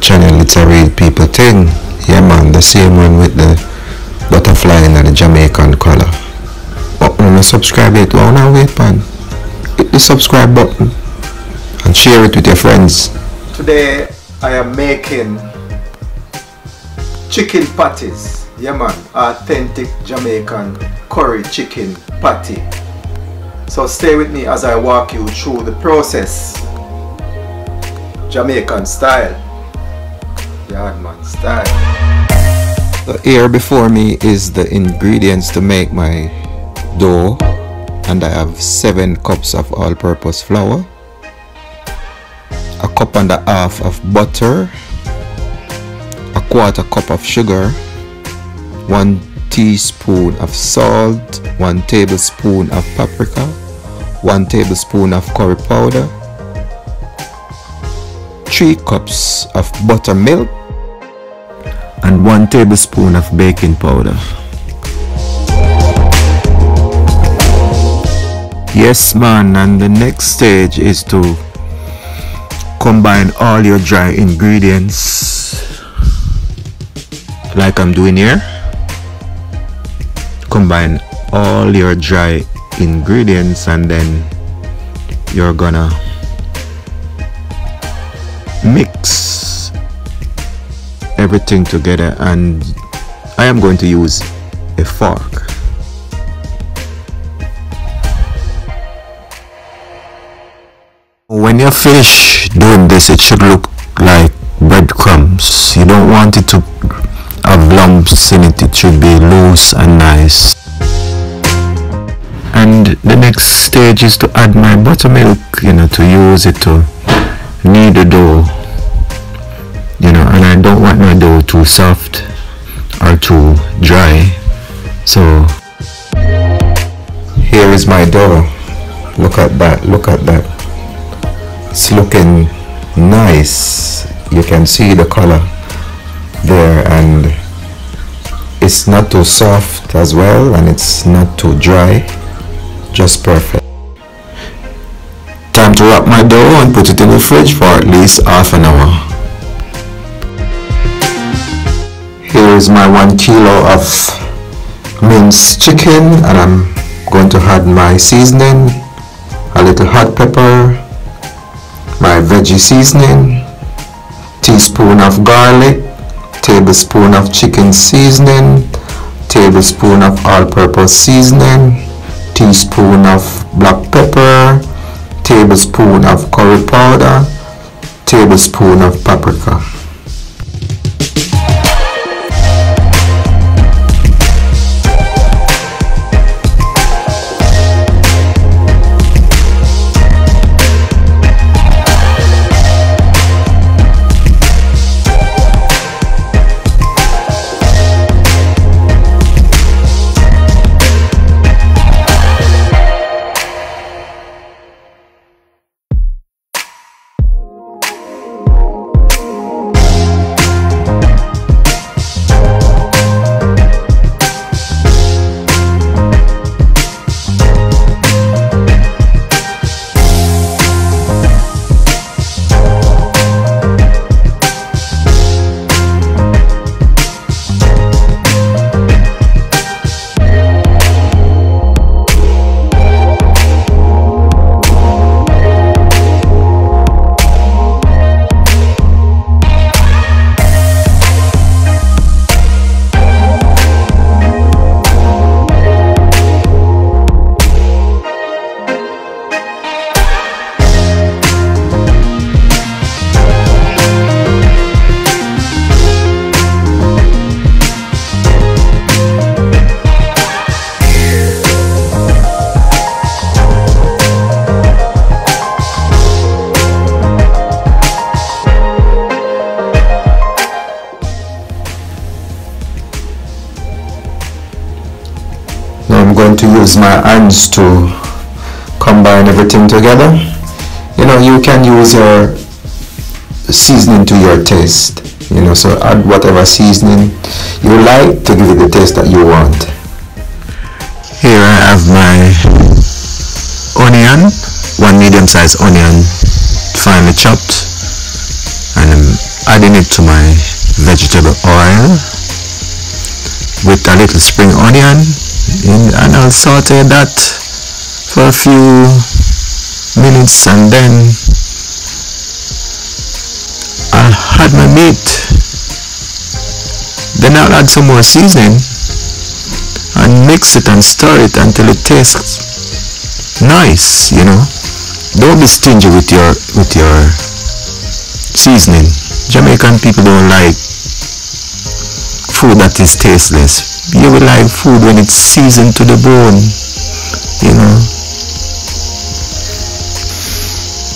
channel, it's a real people thing. Yeah man, the same one with the butterfly and the Jamaican color. But when you subscribe it, why not wait man? Hit the subscribe button and share it with your friends. Today I am making chicken patties. Yeah man, authentic Jamaican curry chicken patty. So stay with me as I walk you through the process. Jamaican style. Yardman style. Here before me is the ingredients to make my dough and I have 7 cups of all-purpose flour a cup and a half of butter a quarter cup of sugar 1 teaspoon of salt 1 tablespoon of paprika 1 tablespoon of curry powder 3 cups of buttermilk and 1 tablespoon of baking powder. Yes man and the next stage is to combine all your dry ingredients like I'm doing here. Combine all your dry ingredients and then you're gonna mix everything together and I am going to use a fork. When you're finished doing this it should look like breadcrumbs. You don't want it to have lumps in it. It should be loose and nice. And the next stage is to add my buttermilk you know to use it to knead the dough Don't want my dough too soft or too dry so here is my dough. Look at that look at that. It's looking nice. You can see the color there and it's not too soft as well and it's not too dry just perfect. Time to wrap my dough and put it in the fridge for at least half an hour is my one kilo of minced chicken and I'm going to add my seasoning a little hot pepper my veggie seasoning, teaspoon of garlic, tablespoon of chicken seasoning, tablespoon of all-purpose seasoning, teaspoon of black pepper, tablespoon of curry powder, tablespoon of paprika. Use my hands to combine everything together. You know you can use your seasoning to your taste you know so add whatever seasoning you like to give it the taste that you want. Here I have my onion one medium sized onion finely chopped and I'm adding it to my vegetable oil with a little spring onion and I'll saute that for a few minutes and then I'll add my meat. Then I'll add some more seasoning and mix it and stir it until it tastes nice you know. Don't be stingy with your with your seasoning. Jamaican people don't like food that is tasteless you will like food when it's seasoned to the bone you know.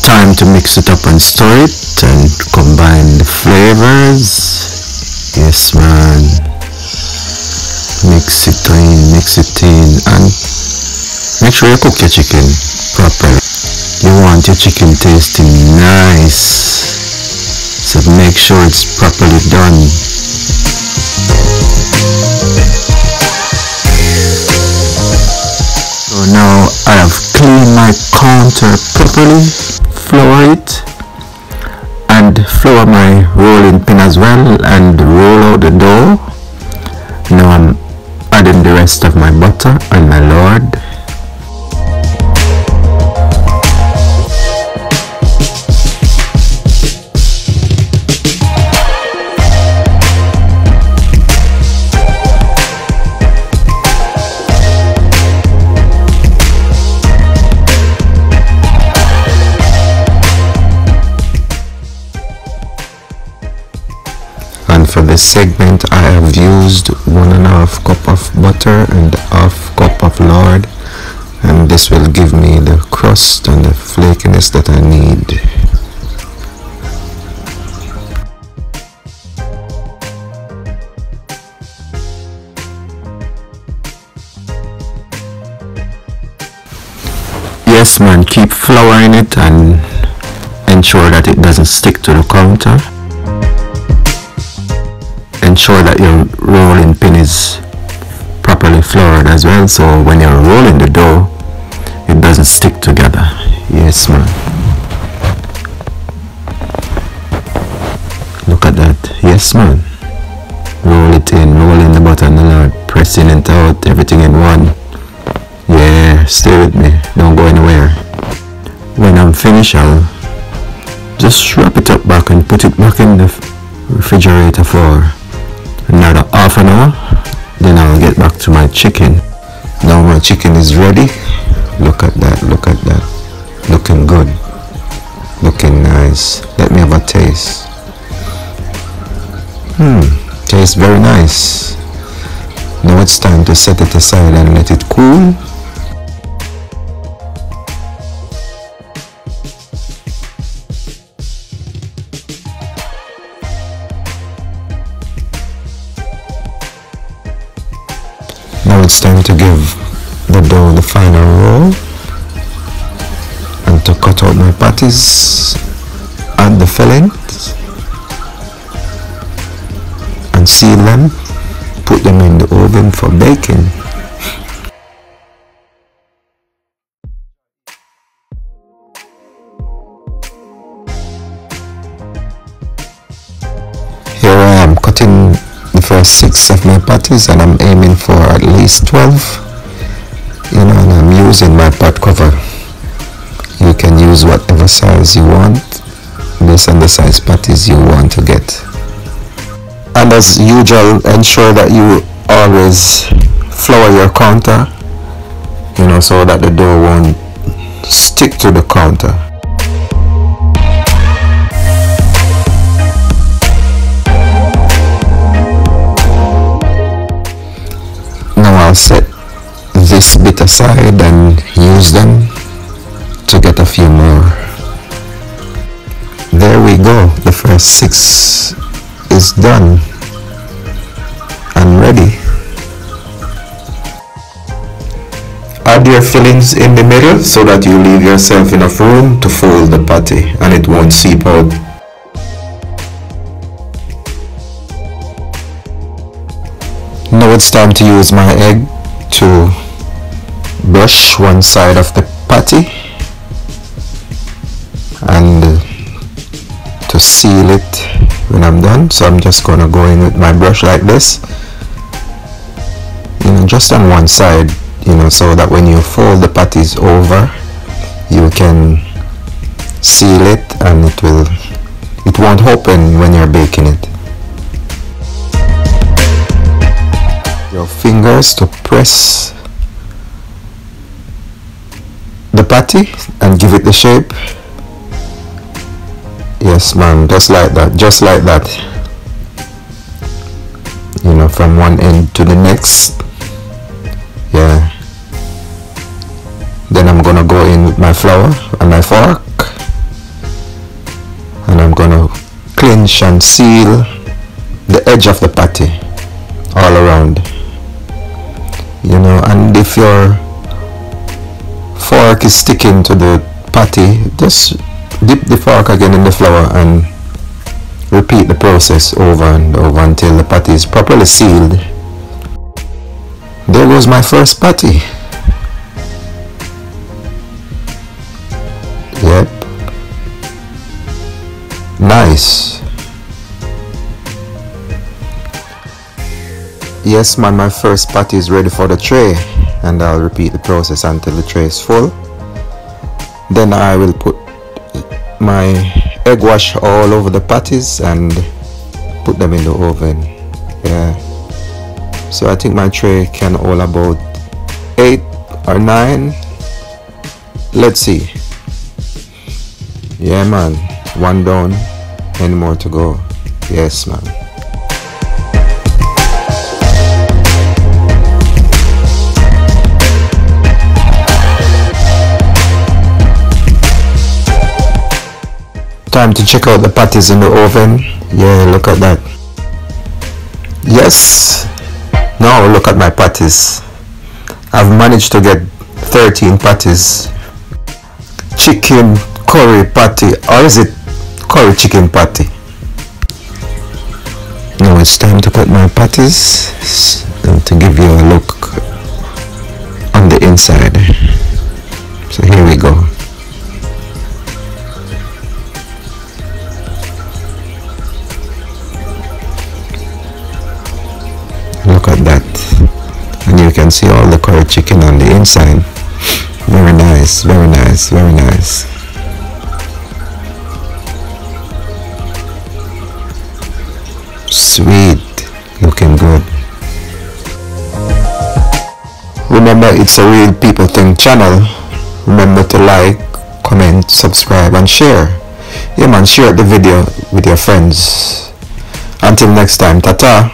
Time to mix it up and stir it and combine the flavors. Yes man. Mix it in mix it in and make sure you cook your chicken properly. You want your chicken tasting nice. So make sure it's properly done properly flour it and flour my rolling pin as well and roll out the dough now I'm adding the rest of my butter and my lard segment I have used one and a half cup of butter and half cup of lard. And this will give me the crust and the flakiness that I need. Yes man keep flouring it and ensure that it doesn't stick to the counter ensure that your rolling pin is properly floured as well so when you're rolling the dough it doesn't stick together. Yes man look at that. Yes man roll it in roll in the butter and pressing it out everything in one. Yeah stay with me. Don't go anywhere. When I'm finished I'll just wrap it up back and put it back in the refrigerator for another half an hour then I'll get back to my chicken. Now my chicken is ready. Look at that look at that. Looking good. Looking nice. Let me have a taste. Hmm tastes very nice. Now it's time to set it aside and let it cool it's time to give the dough the final roll and to cut out my patties and the fillings and seal them, put them in the oven for baking. Six of my patties and I'm aiming for at least 12 you know and I'm using my pot cover. You can use whatever size you want based on the size patties you want to get. And as usual ensure that you always flour your counter you know so that the dough won't stick to the counter this bit aside and use them to get a few more. There we go. The first six is done and ready. Add your fillings in the middle so that you leave yourself enough room to fold the patty and it won't seep out. Now it's time to use my egg to brush one side of the patty and uh, to seal it when I'm done. So I'm just gonna go in with my brush like this you know just on one side you know so that when you fold the patties over you can seal it and it will it won't open when you're baking it. Your fingers to press and give it the shape? Yes man just like that just like that. You know from one end to the next. Yeah. Then I'm gonna go in with my flour and my fork. And I'm gonna clinch and seal the edge of the patty all around. You know and if your fork is sticking to the patty just dip the fork again in the flour and repeat the process over and over until the patty is properly sealed. There goes my first patty yep. Nice. Yes man my first patty is ready for the tray and I'll repeat the process until the tray is full. Then I will put my egg wash all over the patties and put them in the oven. Yeah. So I think my tray can hold about 8 or 9 let's see. Yeah man. One down. Any more to go? Yes man time to check out the patties in the oven. Yeah look at that. Yes. Now look at my patties. I've managed to get 13 patties. Chicken curry patty. Or is it curry chicken patty? Now it's time to cut my patties. And to give you a look on the inside. So here we go the inside very nice very nice very nice. Sweet looking good. Remember it's a real people thing channel. Remember to like comment subscribe and share. Yeah man share the video with your friends. Until next time tata